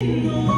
Yesu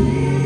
see.